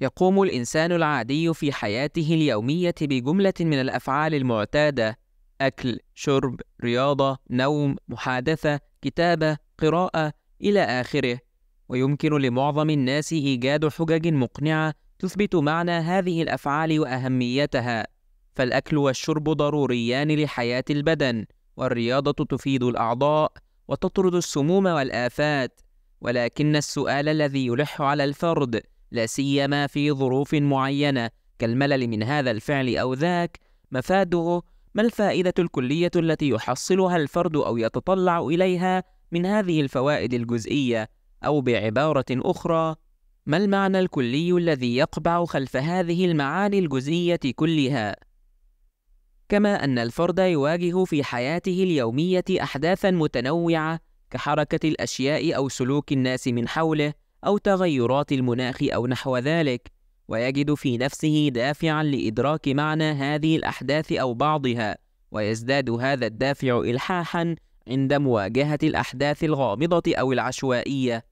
يقوم الإنسان العادي في حياته اليومية بجملة من الأفعال المعتادة أكل، شرب، رياضة، نوم، محادثة، كتابة، قراءة، إلى آخره، ويمكن لمعظم الناس إيجاد حجج مقنعة تثبت معنى هذه الأفعال وأهميتها، فالأكل والشرب ضروريان لحياة البدن، والرياضة تفيد الأعضاء وتطرد السموم والآفات، ولكن السؤال الذي يلح على الفرد لا سيما في ظروف معينة. كالملل من هذا الفعل أو ذاك مفاده ما الفائدة الكلية التي يحصلها الفرد أو يتطلع إليها من هذه الفوائد الجزئية؟ أو بعبارة أخرى ما المعنى الكلي الذي يقبع خلف هذه المعاني الجزئية كلها؟ كما أن الفرد يواجه في حياته اليومية أحداثا متنوعة كحركة الأشياء أو سلوك الناس من حوله أو تغيرات المناخ أو نحو ذلك ويجد في نفسه دافعا لإدراك معنى هذه الأحداث أو بعضها ويزداد هذا الدافع إلحاحا عند مواجهة الأحداث الغامضة أو العشوائية.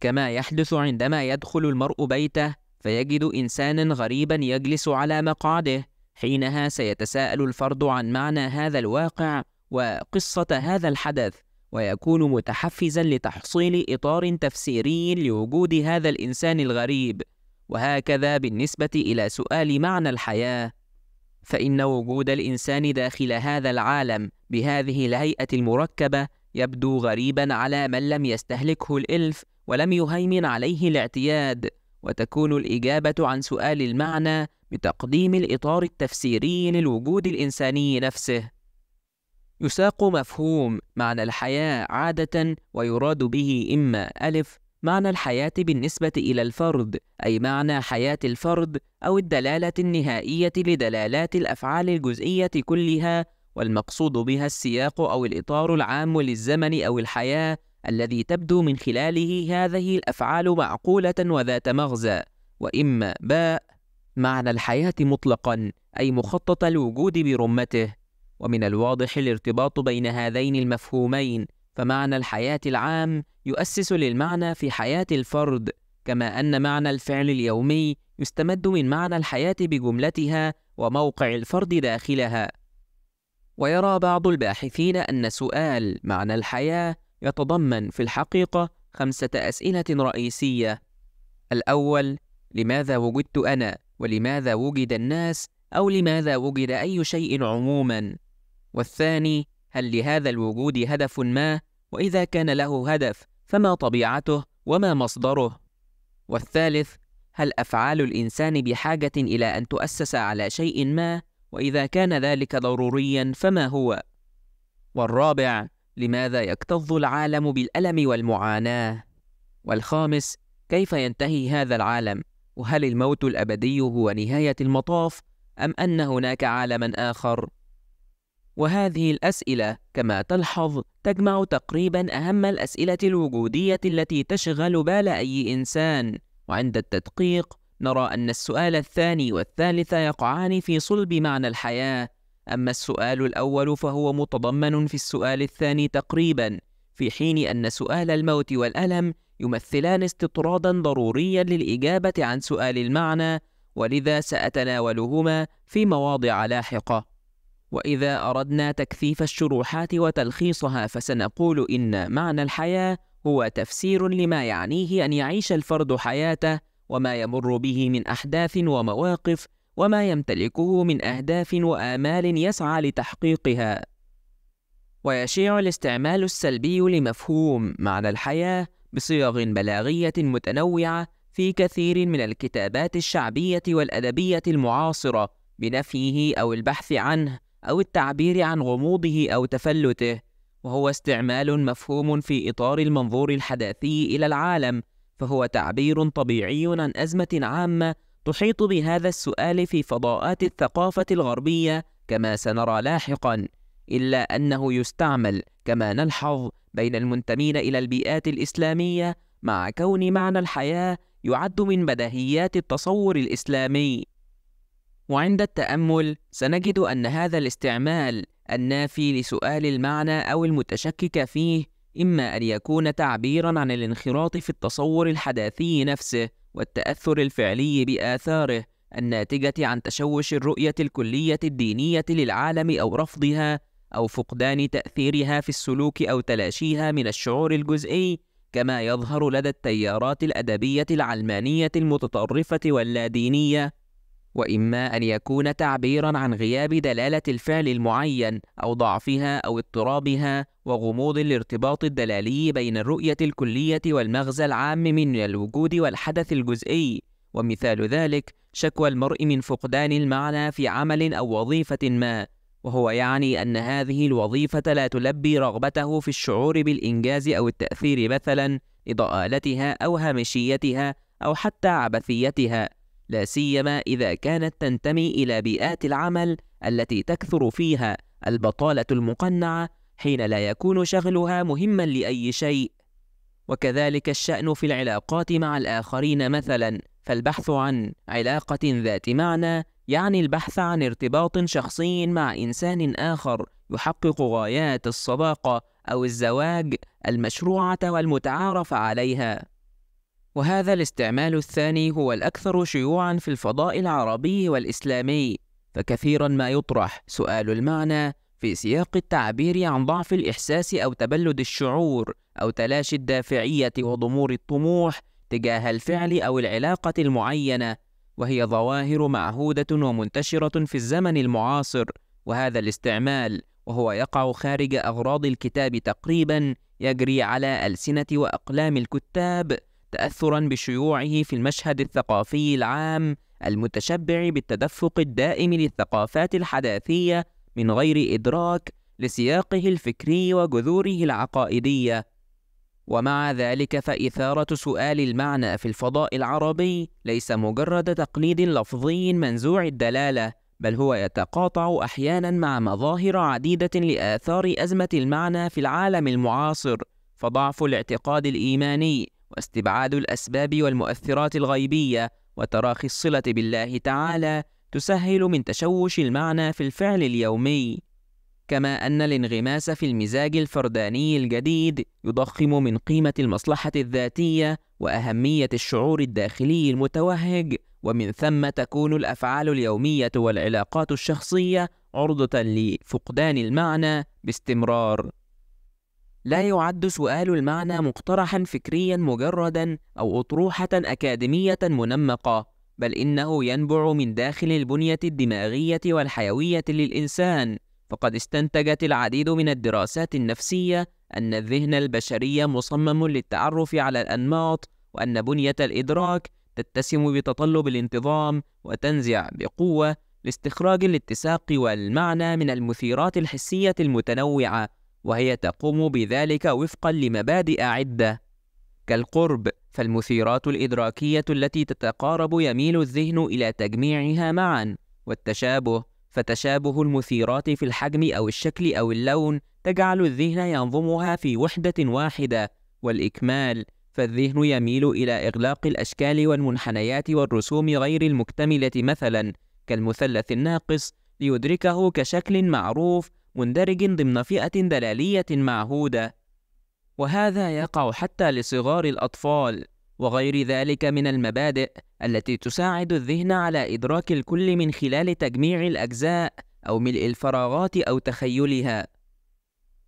كما يحدث عندما يدخل المرء بيته فيجد إنسانا غريبا يجلس على مقعده حينها سيتساءل الفرد عن معنى هذا الواقع وقصة هذا الحدث. ويكون متحفزا لتحصيل إطار تفسيري لوجود هذا الإنسان الغريب. وهكذا بالنسبة إلى سؤال معنى الحياة. فإن وجود الإنسان داخل هذا العالم بهذه الهيئة المركبة يبدو غريبا على من لم يستهلكه الإلف ولم يهيمن عليه الاعتياد. وتكون الإجابة عن سؤال المعنى بتقديم الإطار التفسيري للوجود الإنساني نفسه. يساق مفهوم معنى الحياة عادة ويراد به إما ألف معنى الحياة بالنسبة إلى الفرد أي معنى حياة الفرد أو الدلالة النهائية لدلالات الأفعال الجزئية كلها والمقصود بها السياق أو الإطار العام للزمن أو الحياة الذي تبدو من خلاله هذه الأفعال معقولة وذات مغزى. وإما باء معنى الحياة مطلقا أي مخطط الوجود برمته. ومن الواضح الارتباط بين هذين المفهومين فمعنى الحياة العام يؤسس للمعنى في حياة الفرد كما أن معنى الفعل اليومي يستمد من معنى الحياة بجملتها وموقع الفرد داخلها. ويرى بعض الباحثين أن سؤال معنى الحياة يتضمن في الحقيقة خمسة أسئلة رئيسية. الأول لماذا وجدت أنا؟ ولماذا وجد الناس؟ أو لماذا وجد أي شيء عموما؟ والثاني هل لهذا الوجود هدف ما؟ وإذا كان له هدف فما طبيعته وما مصدره؟ والثالث هل أفعال الإنسان بحاجة إلى أن تؤسس على شيء ما؟ وإذا كان ذلك ضروريا فما هو؟ والرابع لماذا يكتظ العالم بالألم والمعاناة؟ والخامس كيف ينتهي هذا العالم؟ وهل الموت الأبدي هو نهاية المطاف أم أن هناك عالما آخر؟ وهذه الأسئلة كما تلحظ تجمع تقريبا أهم الأسئلة الوجودية التي تشغل بال أي إنسان. وعند التدقيق نرى أن السؤال الثاني والثالث يقعان في صلب معنى الحياة. أما السؤال الأول فهو متضمن في السؤال الثاني تقريبا في حين أن سؤال الموت والألم يمثلان استطرادا ضروريا للإجابة عن سؤال المعنى ولذا سأتناولهما في مواضع لاحقة. وإذا أردنا تكثيف الشروحات وتلخيصها فسنقول إن معنى الحياة هو تفسير لما يعنيه أن يعيش الفرد حياته وما يمر به من أحداث ومواقف وما يمتلكه من أهداف وآمال يسعى لتحقيقها. ويشيع الاستعمال السلبي لمفهوم معنى الحياة بصيغ بلاغية متنوعة في كثير من الكتابات الشعبية والأدبية المعاصرة بنفيه أو البحث عنه أو التعبير عن غموضه أو تفلته وهو استعمال مفهوم في إطار المنظور الحداثي إلى العالم فهو تعبير طبيعي عن أزمة عامة تحيط بهذا السؤال في فضاءات الثقافة الغربية كما سنرى لاحقا إلا أنه يستعمل كما نلحظ بين المنتمين إلى البيئات الإسلامية مع كون معنى الحياة يعد من بديهيات التصور الإسلامي. وعند التأمل سنجد أن هذا الاستعمال النافي لسؤال المعنى أو المتشكك فيه إما أن يكون تعبيرا عن الانخراط في التصور الحداثي نفسه والتأثر الفعلي بآثاره الناتجة عن تشوش الرؤية الكلية الدينية للعالم أو رفضها أو فقدان تأثيرها في السلوك أو تلاشيها من الشعور الجزئي كما يظهر لدى التيارات الأدبية العلمانية المتطرفة واللادينية. وإما أن يكون تعبيرا عن غياب دلالة الفعل المعين أو ضعفها أو اضطرابها وغموض الارتباط الدلالي بين الرؤية الكلية والمغزى العام من الوجود والحدث الجزئي. ومثال ذلك شكوى المرء من فقدان المعنى في عمل أو وظيفة ما وهو يعني أن هذه الوظيفة لا تلبي رغبته في الشعور بالإنجاز أو التأثير مثلا لضآلتها أو هامشيتها أو حتى عبثيتها. لا سيما إذا كانت تنتمي إلى بيئات العمل التي تكثر فيها البطالة المقنعة حين لا يكون شغلها مهما لأي شيء وكذلك الشأن في العلاقات مع الآخرين مثلا فالبحث عن علاقة ذات معنى يعني البحث عن ارتباط شخصي مع إنسان آخر يحقق غايات الصداقة أو الزواج المشروعة والمتعارف عليها. وهذا الاستعمال الثاني هو الأكثر شيوعًا في الفضاء العربي والإسلامي، فكثيرًا ما يطرح سؤال المعنى في سياق التعبير عن ضعف الإحساس أو تبلد الشعور أو تلاشي الدافعية وضمور الطموح تجاه الفعل أو العلاقة المعينة وهي ظواهر معهودة ومنتشرة في الزمن المعاصر وهذا الاستعمال وهو يقع خارج أغراض الكتاب تقريبا يجري على ألسنة وأقلام الكتاب تأثرا بشيوعه في المشهد الثقافي العام المتشبع بالتدفق الدائم للثقافات الحداثية من غير إدراك لسياقه الفكري وجذوره العقائدية. ومع ذلك فإثارة سؤال المعنى في الفضاء العربي ليس مجرد تقليد لفظي منزوع الدلالة بل هو يتقاطع أحيانا مع مظاهر عديدة لآثار أزمة المعنى في العالم المعاصر فضعف الاعتقاد الإيماني واستبعاد الأسباب والمؤثرات الغيبية وتراخي الصلة بالله تعالى تسهل من تشوش المعنى في الفعل اليومي كما أن الانغماس في المزاج الفرداني الجديد يضخم من قيمة المصلحة الذاتية وأهمية الشعور الداخلي المتوهج ومن ثم تكون الأفعال اليومية والعلاقات الشخصية عرضة لفقدان المعنى باستمرار. لا يعد سؤال المعنى مقترحا فكريا مجردا أو أطروحة أكاديمية منمقة، بل إنه ينبع من داخل البنية الدماغية والحيوية للإنسان، فقد استنتجت العديد من الدراسات النفسية أن الذهن البشري مصمم للتعرف على الأنماط وأن بنية الإدراك تتسم بتطلب الانتظام وتنزع بقوة لاستخراج الاتساق والمعنى من المثيرات الحسية المتنوعة. وهي تقوم بذلك وفقا لمبادئ عدة. كالقرب فالمثيرات الإدراكية التي تتقارب يميل الذهن إلى تجميعها معا. والتشابه فتشابه المثيرات في الحجم أو الشكل أو اللون تجعل الذهن ينظمها في وحدة واحدة. والإكمال فالذهن يميل إلى إغلاق الأشكال والمنحنيات والرسوم غير المكتملة مثلا كالمثلث الناقص ليدركه كشكل معروف مندرج ضمن فئة دلالية معهودة وهذا يقع حتى لصغار الأطفال وغير ذلك من المبادئ التي تساعد الذهن على إدراك الكل من خلال تجميع الأجزاء أو ملء الفراغات أو تخيلها.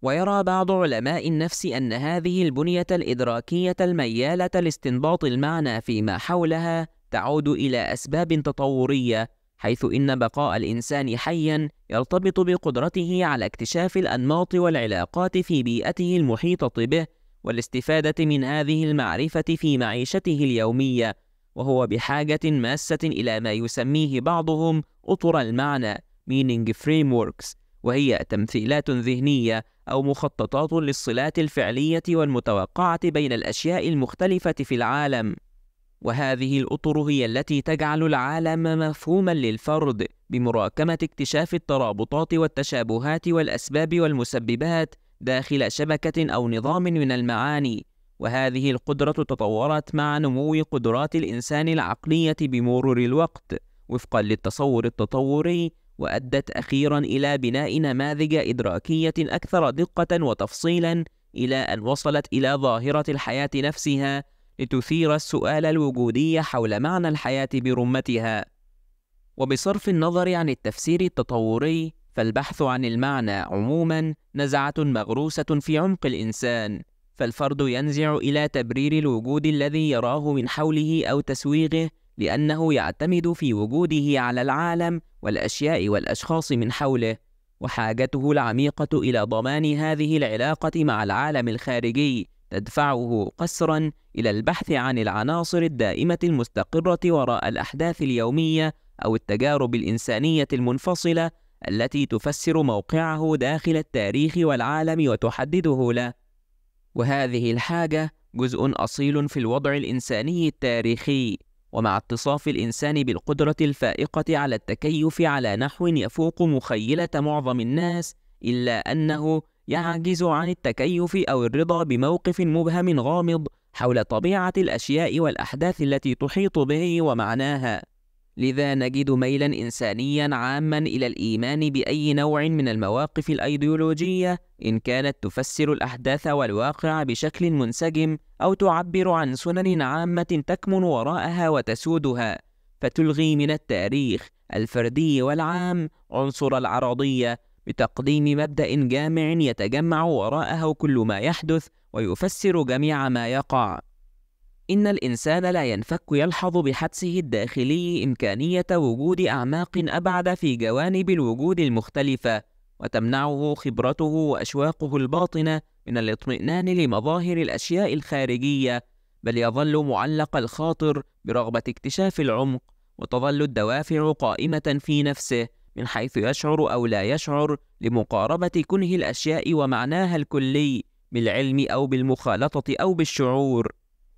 ويرى بعض علماء النفس أن هذه البنية الإدراكية الميالة لاستنباط المعنى فيما حولها تعود إلى أسباب تطورية، حيث إن بقاء الإنسان حيًا يرتبط بقدرته على اكتشاف الأنماط والعلاقات في بيئته المحيطة به والاستفادة من هذه المعرفة في معيشته اليومية وهو بحاجة ماسة إلى ما يسميه بعضهم أطر المعنى meaning frameworks وهي تمثيلات ذهنية أو مخططات للصلات الفعلية والمتوقعة بين الأشياء المختلفة في العالم. وهذه الأطر هي التي تجعل العالم مفهوما للفرد بمراكمة اكتشاف الترابطات والتشابهات والأسباب والمسببات داخل شبكة أو نظام من المعاني. وهذه القدرة تطورت مع نمو قدرات الإنسان العقلية بمرور الوقت وفقا للتصور التطوري وأدت أخيرا إلى بناء نماذج إدراكية أكثر دقة وتفصيلا إلى أن وصلت إلى ظاهرة الحياة نفسها لتثير السؤال الوجودي حول معنى الحياة برمتها. وبصرف النظر عن التفسير التطوري فالبحث عن المعنى عموما نزعة مغروسة في عمق الإنسان فالفرد ينزع إلى تبرير الوجود الذي يراه من حوله أو تسويغه لأنه يعتمد في وجوده على العالم والأشياء والأشخاص من حوله. وحاجته العميقة إلى ضمان هذه العلاقة مع العالم الخارجي تدفعه قسرا إلى البحث عن العناصر الدائمة المستقرة وراء الأحداث اليومية أو التجارب الإنسانية المنفصلة التي تفسر موقعه داخل التاريخ والعالم وتحدده له. وهذه الحاجة جزء أصيل في الوضع الإنساني التاريخي ومع اتصاف الإنسان بالقدرة الفائقة على التكيف على نحو يفوق مخيلة معظم الناس إلا أنه يعجز عن التكيف أو الرضا بموقف مبهم غامض حول طبيعة الأشياء والأحداث التي تحيط به ومعناها. لذا نجد ميلا إنسانيا عاما إلى الإيمان بأي نوع من المواقف الأيديولوجية إن كانت تفسر الأحداث والواقع بشكل منسجم أو تعبر عن سنن عامة تكمن وراءها وتسودها. فتلغي من التاريخ الفردي والعام عنصر العرضية بتقديم مبدأ جامع يتجمع وراءه كل ما يحدث ويفسر جميع ما يقع. إن الإنسان لا ينفك يلحظ بحدسه الداخلي إمكانية وجود أعماق أبعد في جوانب الوجود المختلفة وتمنعه خبرته وأشواقه الباطنة من الاطمئنان لمظاهر الأشياء الخارجية بل يظل معلق الخاطر برغبة اكتشاف العمق وتظل الدوافع قائمة في نفسه. من حيث يشعر أو لا يشعر لمقاربة كنه الأشياء ومعناها الكلي بالعلم أو بالمخالطة أو بالشعور.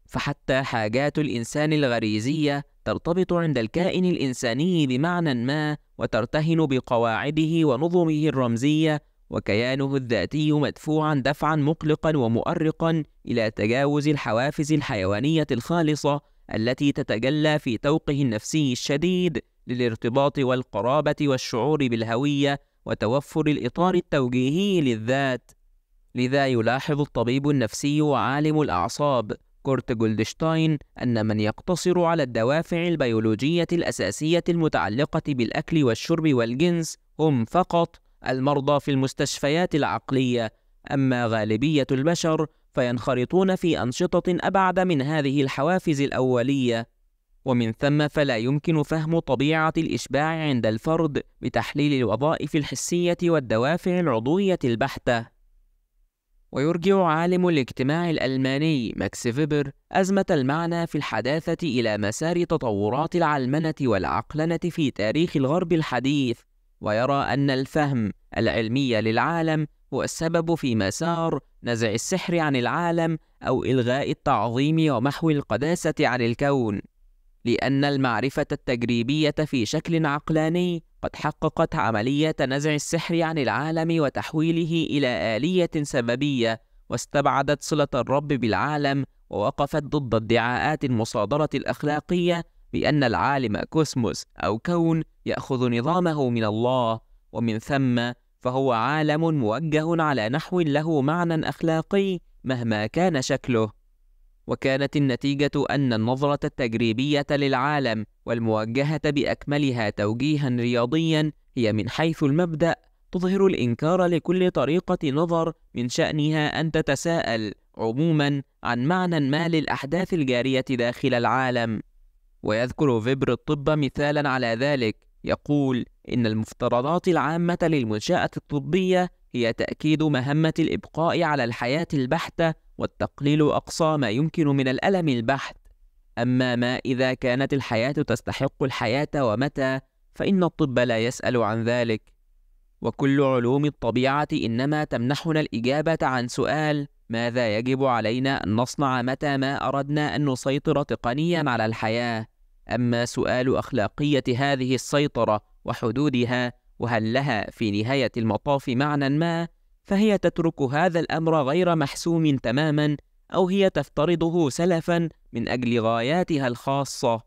فحتى حاجات الإنسان الغريزية ترتبط عند الكائن الإنساني بمعنى ما وترتهن بقواعده ونظمه الرمزية وكيانه الذاتي مدفوعا دفعا مقلقا ومؤرقا إلى تجاوز الحوافز الحيوانية الخالصة التي تتجلى في توقه النفسي الشديد للارتباط والقرابة والشعور بالهوية وتوفر الإطار التوجيهي للذات. لذا يلاحظ الطبيب النفسي وعالم الأعصاب كورت جولدشتاين أن من يقتصر على الدوافع البيولوجية الأساسية المتعلقة بالأكل والشرب والجنس هم فقط المرضى في المستشفيات العقلية، أما غالبية البشر فينخرطون في أنشطة أبعد من هذه الحوافز الأولية، ومن ثم فلا يمكن فهم طبيعة الإشباع عند الفرد بتحليل الوظائف الحسية والدوافع العضوية البحتة. ويرجع عالم الاجتماع الألماني ماكس فيبر أزمة المعنى في الحداثة إلى مسار تطورات العلمنة والعقلنة في تاريخ الغرب الحديث ويرى أن الفهم العلمي للعالم هو السبب في مسار نزع السحر عن العالم أو إلغاء التعظيم ومحو القداسة عن الكون لأن المعرفة التجريبية في شكل عقلاني قد حققت عملية نزع السحر عن العالم وتحويله إلى آلية سببية واستبعدت صلة الرب بالعالم ووقفت ضد ادعاءات المصادرة الأخلاقية بأن العالم كوسموس أو كون يأخذ نظامه من الله ومن ثم فهو عالم موجه على نحو له معنى أخلاقي مهما كان شكله. وكانت النتيجة أن النظرة التجريبية للعالم والموجهة بأكملها توجيها رياضيا هي من حيث المبدأ تظهر الإنكار لكل طريقة نظر من شأنها أن تتساءل عموما عن معنى ما للأحداث الجارية داخل العالم. ويذكر فيبر الطب مثالا على ذلك يقول إن المفترضات العامة للمنشأة الطبية هي تأكيد مهمة الإبقاء على الحياة البحتة والتقليل أقصى ما يمكن من الألم البحت. أما ما إذا كانت الحياة تستحق الحياة ومتى فإن الطب لا يسأل عن ذلك. وكل علوم الطبيعة إنما تمنحنا الإجابة عن سؤال ماذا يجب علينا أن نصنع متى ما أردنا أن نسيطر تقنيا على الحياة؟ أما سؤال أخلاقية هذه السيطرة وحدودها وهل لها في نهاية المطاف معنى ما فهي تترك هذا الأمر غير محسوم تماما أو هي تفترضه سلفا من أجل غاياتها الخاصة؟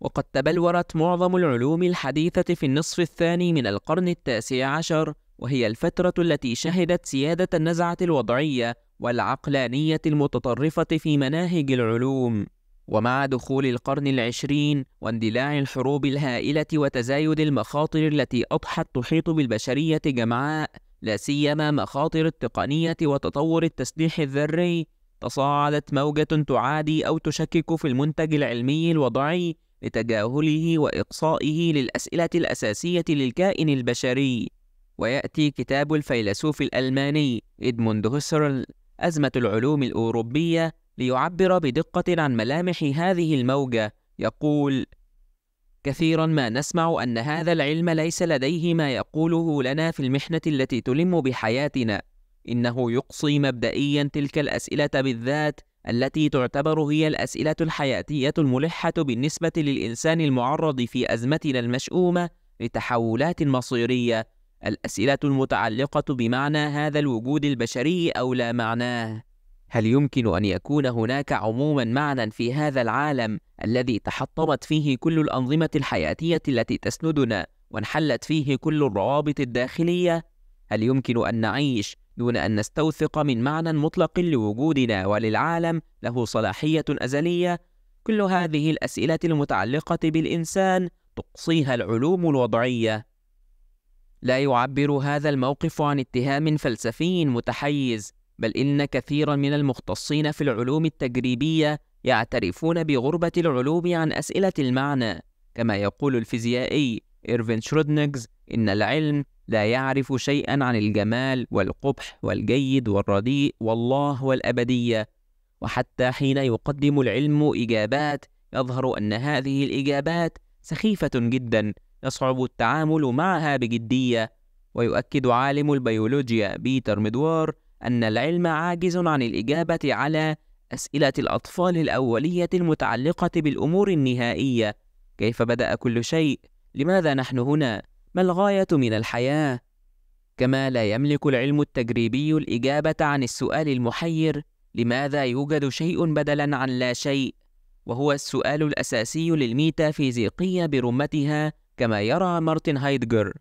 وقد تبلورت معظم العلوم الحديثة في النصف الثاني من القرن التاسع عشر وهي الفترة التي شهدت سيادة النزعة الوضعية والعقلانية المتطرفة في مناهج العلوم. ومع دخول القرن العشرين واندلاع الحروب الهائلة وتزايد المخاطر التي أضحت تحيط بالبشرية جمعاء لا سيما مخاطر التقنية وتطور التسليح الذري تصاعدت موجة تعادي أو تشكك في المنتج العلمي الوضعي لتجاهله وإقصائه للأسئلة الأساسية للكائن البشري. ويأتي كتاب الفيلسوف الألماني إدموند هوسرل أزمة العلوم الأوروبية ليعبر بدقة عن ملامح هذه الموجة. يقول كثيرا ما نسمع أن هذا العلم ليس لديه ما يقوله لنا في المحنة التي تلم بحياتنا. إنه يقصي مبدئيا تلك الأسئلة بالذات التي تعتبر هي الأسئلة الحياتية الملحة بالنسبة للإنسان المعرض في أزمتنا المشؤومة لتحولات مصيرية. الأسئلة المتعلقة بمعنى هذا الوجود البشري أو لا معناه؟ هل يمكن أن يكون هناك عموما معنى في هذا العالم الذي تحطمت فيه كل الأنظمة الحياتية التي تسندنا وانحلت فيه كل الروابط الداخلية؟ هل يمكن أن نعيش دون أن نستوثق من معنى مطلق لوجودنا وللعالم له صلاحية أزلية؟ كل هذه الأسئلة المتعلقة بالإنسان تقصيها العلوم الوضعية. لا يعبر هذا الموقف عن اتهام فلسفي متحيز بل إن كثيرا من المختصين في العلوم التجريبية يعترفون بغربة العلوم عن أسئلة المعنى كما يقول الفيزيائي إيرفين شرودنجز إن العلم لا يعرف شيئا عن الجمال والقبح والجيد والرديء والله والأبدية. وحتى حين يقدم العلم إجابات يظهر أن هذه الإجابات سخيفة جدا يصعب التعامل معها بجدية. ويؤكد عالم البيولوجيا بيتر مدوار أن العلم عاجز عن الإجابة على أسئلة الأطفال الأولية المتعلقة بالأمور النهائية كيف بدأ كل شيء؟ لماذا نحن هنا؟ ما الغاية من الحياة؟ كما لا يملك العلم التجريبي الإجابة عن السؤال المحير لماذا يوجد شيء بدلا عن لا شيء؟ وهو السؤال الأساسي للميتافيزيقية برمتها كما يرى مارتن هايدجر